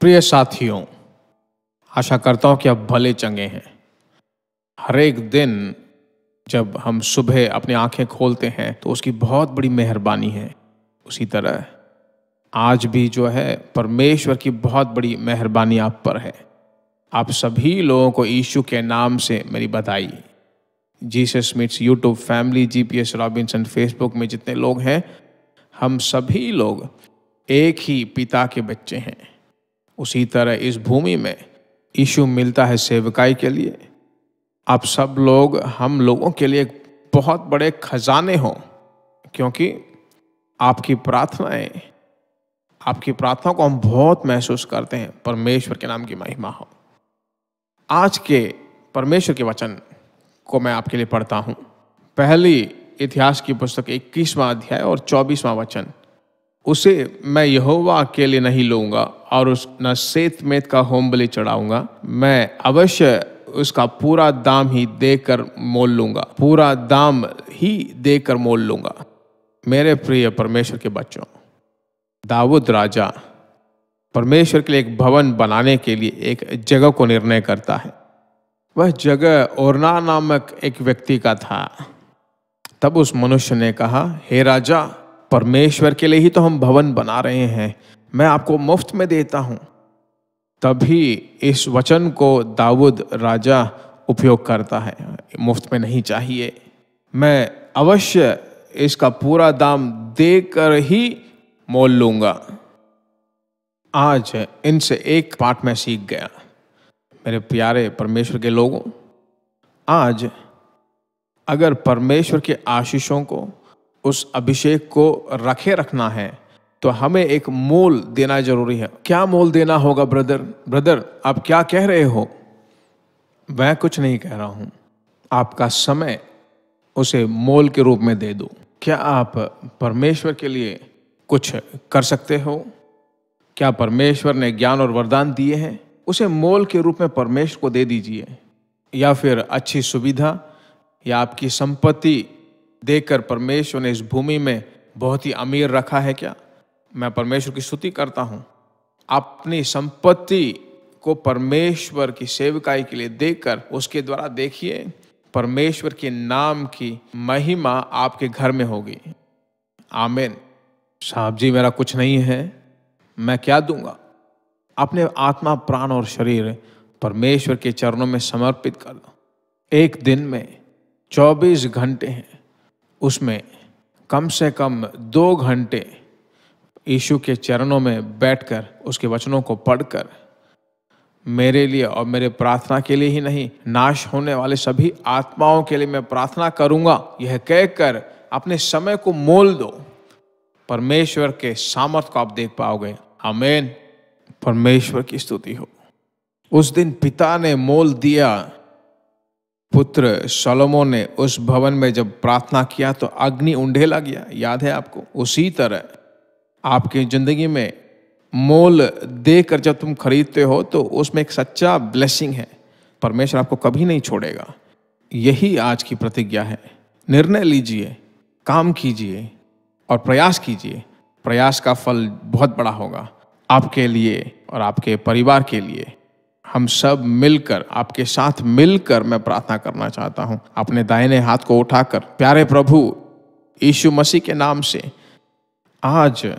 प्रिय साथियों, आशा करता हूँ कि आप भले चंगे हैं। हर एक दिन जब हम सुबह अपनी आँखें खोलते हैं तो उसकी बहुत बड़ी मेहरबानी है। उसी तरह आज भी जो है, परमेश्वर की बहुत बड़ी मेहरबानी आप पर है। आप सभी लोगों को यीशु के नाम से मेरी बधाई। Jesus meets YouTube family, GPS Robinson Facebook में जितने लोग हैं, हम सभी लोग एक ही पिता के बच्चे हैं। उसी तरह इस भूमि में यीशु मिलता है सेवकाई के लिए। आप सब लोग, हम लोगों के लिए बहुत बड़े खजाने हों, क्योंकि आपकी प्रार्थनाएँ, आपकी प्रार्थना को हम बहुत महसूस करते हैं, परमेश्वर के नाम की महिमा हो। आज के परमेश्वर के वचन को मैं आपके लिए पढ़ता हूँ। पहली इतिहास की पुस्तक इक्कीसवां अध्याय और चौबीसवां वचन। उसे मैं यहोवा लिए नहीं लूँगा और उस, न सेत मेत का होम बलि चढ़ाऊँगा। मैं अवश्य उसका पूरा दाम ही देकर मोल लूँगा। पूरा दाम ही देकर मोल लूँगा। मेरे प्रिय परमेश्वर के बच्चों, दाऊद राजा परमेश्वर के लिए एक भवन बनाने के लिए एक जगह को निर्णय करता है। वह जगह ओरना नामक एक व्यक्ति का था। तब उस मनुष्य ने कहा, हे राजा परमेश्वर के लिए ही तो हम भवन बना रहे हैं। मैं आपको मुफ़्त में देता हूँ। तभी इस वचन को दाऊद राजा उपयोग करता है। मुफ़्त में नहीं चाहिए। मैं अवश्य इसका पूरा दाम देकर ही मोल लूँगा। आज इनसे एक पाठ में सीख गया। मेरे प्यारे परमेश्वर के लोगों, आज अगर परमेश्वर के आशीषों को उस अभिषेक को रखे रखना है तो हमें एक मोल देना ज़रूरी है। क्या मोल देना होगा, ब्रदर? ब्रदर, आप क्या कह रहे हो? मैं कुछ नहीं कह रहा हूँ। आपका समय उसे मोल के रूप में दे दो। क्या आप परमेश्वर के लिए कुछ कर सकते हो? क्या परमेश्वर ने ज्ञान और वरदान दिए हैं? उसे मोल के रूप में परमेश्वर को दे दीजिए। या फिर अच्छी सुविधा, या आपकी संपत्ति देकर परमेश्वर ने इस भूमि में बहुत ही अमीर रखा है क्या? मैं परमेश्वर की स्तुति करता हूँ। अपनी संपत्ति को परमेश्वर की सेवकाई के लिए देकर उसके द्वारा देखिए, परमेश्वर के नाम की महिमा आपके घर में होगी। आमेन। साहब जी, मेरा कुछ नहीं है। मैं क्या दूँगा? अपने आत्मा, प्राण और शरीर परमेश्वर के चरणों में समर्पित कर दो। एक दिन में 24 घंटे हैं। उसमें कम से कम दो घंटे यीशु के चरणों में बैठकर, उसके वचनों को पढ़कर, मेरे लिए और मेरे प्रार्थना के लिए ही नहीं, नाश होने वाले सभी आत्माओं के लिए मैं प्रार्थना करूँगा। यह कहकर अपने समय को मोल दो। परमेश्वर के सामर्थ को आप देख पाओगे। अमेन परमेश्वर की स्तुति हो। उस दिन पिता ने मोल दिया। पुत्र सलोमो ने उस भवन में जब प्रार्थना किया तो अग्नि उंडेला गया। याद है आपको? उसी तरह आपकी ज़िंदगी में मोल देकर जब तुम खरीदते हो तो उसमें एक सच्चा ब्लेसिंग है। परमेश्वर आपको कभी नहीं छोड़ेगा। यही आज की प्रतिज्ञा है। निर्णय लीजिए, काम कीजिए और प्रयास कीजिए। प्रयास का फल बहुत बड़ा होगा। आपके लिए और आपके परिवार के लिए। हम सब मिलकर, आपके साथ मिलकर मैं प्रार्थना करना चाहता हूँ। अपने दाहिने हाथ को उठाकर, प्यारे प्रभु, यीशु मसीह के नाम से, आज,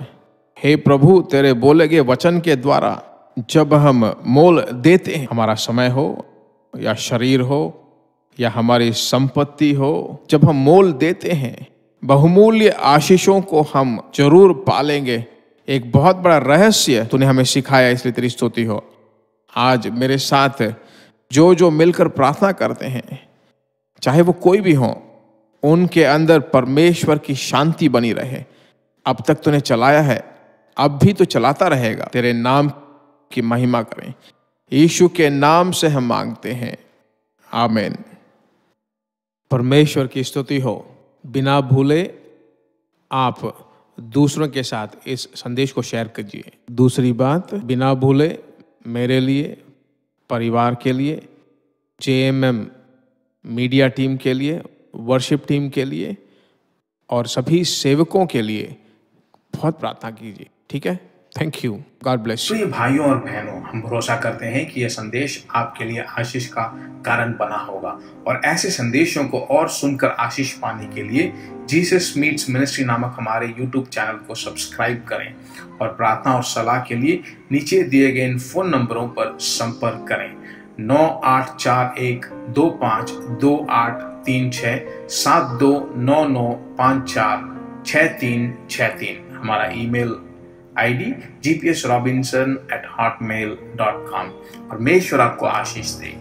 हे प्रभु, तेरे बोले गए वचन के द्वारा, जब हम मोल देते हैं, हमारा समय हो, या शरीर हो, या हमारी संपत्ति हो, जब हम मोल देते हैं, बहुमूल्य आशीषों को हम ज़रूर पालेंगे। एक बहुत बड़ा रहस्य तूने हमें सिखाया, इसलिए तेरी स्तुति हो। आज मेरे साथ जो जो मिलकर प्रार्थना करते हैं, चाहे वो कोई भी हो, उनके अंदर परमेश्वर की शांति बनी रहे। अब तक तूने चलाया है, अब भी तो चलाता रहेगा। तेरे नाम की महिमा करें। यीशु के नाम से हम मांगते हैं। आमेन। परमेश्वर की स्तुति हो। बिना भूले आप दूसरों के साथ इस संदेश को शेयर कीजिए। दूसरी बात, बिना भूले मेरे लिए, परिवार के लिए जेएमएम मीडिया टीम के लिए वर्शिप टीम के लिए और सभी सेवकों के लिए बहुत प्रार्थना कीजिए, ठीक है? थैंक यू गॉड ब्लेस तो ये भाइयों और बहनों हम भरोसा करते हैं कि यह संदेश आपके लिए आशीष का कारण बना होगा। और ऐसे संदेशों को और सुनकर आशीष पाने के लिए जीसस मीट्स मिनिस्ट्री नामक हमारे यूट्यूब चैनल को सब्सक्राइब करें और प्रार्थना और सलाह के लिए नीचे दिए गए इन फ़ोन नंबरों पर संपर्क करें। नौ आठ चार एक दो पाँच दो आठ तीन छः सात दो नौ नौ पाँच चार छः तीन छः तीन। हमारा email ID GPS Robinson at Hotmail dot com और परमेश्वर आपको आशीष दे